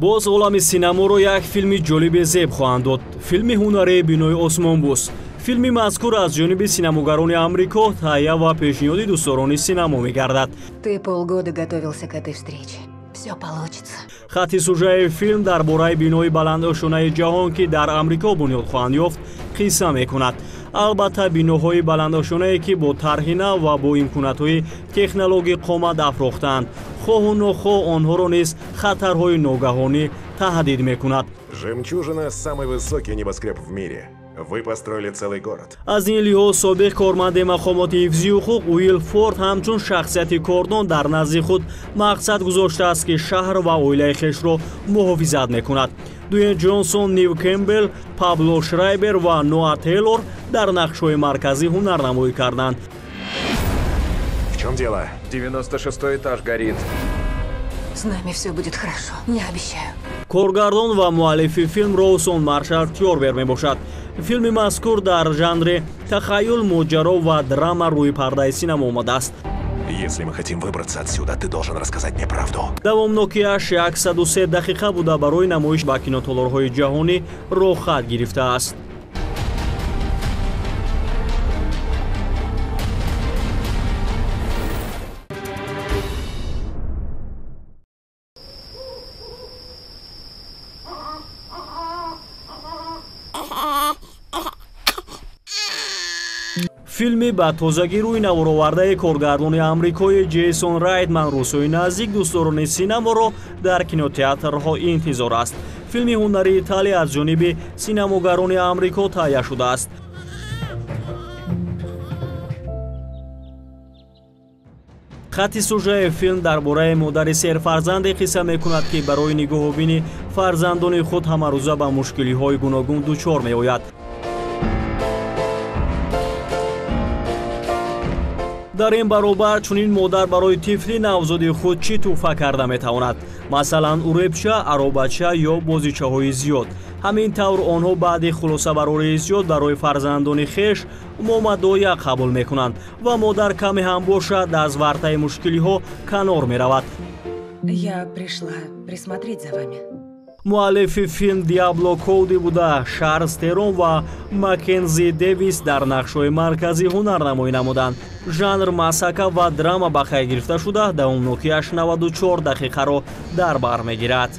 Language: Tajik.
боз олами синаморо як филми ҷолиби зеб хоҳанд дод филми ҳунарии бинои осмонбӯс филми мазкур аз ҷониби синамогарони амрико таҳия ва пешниҳоди дӯстдорони синамо мегардад. Хати сужаи филм дар бораи бинои баландошунаи ҷаҳон ки дар амрико бунёд хоҳанд ёфт қисса мекунад. Албатта биноҳои баландошунае ки бо тарҳи нав ва бо имконатҳои технологӣ қомат афрохтаанд. Хоҳу нохоҳ онҳоро низ хатарҳои ногаҳонӣ таҳдид мекунад. Жемчужина самый высокий небоскреб в мире вы построили целый город. Аз ин лиҳоз собиқ корманди мақомоти ҳифзи ҳуқуқ уилл форд ҳамчун шахсияти кордон дар назди худ мақсад гузоштааст ки шаҳр ва оилаи хешро муҳофизат мекунад. Дуэн ҷонсон нив кембел пабло шрайбер ва ноа тейлор дар нақшҳои марказӣ ҳунарнамоӣ карданд. В чем дело? 96 этаж горит. С нами все будет хорошо. Не обещаю. Коргардон ва муаллифи филм роусон маршал тёрбер мебошад филми мазкур дар жанри тахайюл моҷаро ва драма рӯи пардаи синамо омадааст Если мы хотим выбраться отсюда, ты должен рассказать мне правду. давомнокияш 103 дақиқа буда барои намоиш ба кинотолорҳои ҷаҳонӣ роҳ хат гирифтааст филми ба тозагӣ рӯи наворовардаи коргардони амрикои ҷейсон райтман рӯсҳои наздик дӯстдорони синаморо дар кинотеатрҳо интизор аст филми ҳунарии италия аз ҷониби синамогарони амрико таҳия шудааст хати сужаи филм дар бораи модари серфарзанде қисса мекунад ки барои нигоҳубини фарзандони худ ҳамарӯза ба мушкилиҳои гуногун дучор меояд дар ин баробар чунин модар барои тифли навзоди худ чӣ тӯҳфа карда метавонад? Масалан уребча аробача ё бозичаҳои зиёд. Ҳамин тавр онҳо баъди хулосабарории зиёд барои фарзандони хеш момадоя қабул мекунанд ва модар каме ҳам бошад аз вартаи мушкилиҳо канор меравад. Я пришла присмотреть за вами муаллифи филм диабло коуди буда. Шарлз терон ва маккензи девис дар нақшҳои марказӣ ҳунарнамоӣ намуданд. Жанр масака ва драма ба хай гирифта шуда. Давомнокияш 94 дақиқаро дар бар мегирад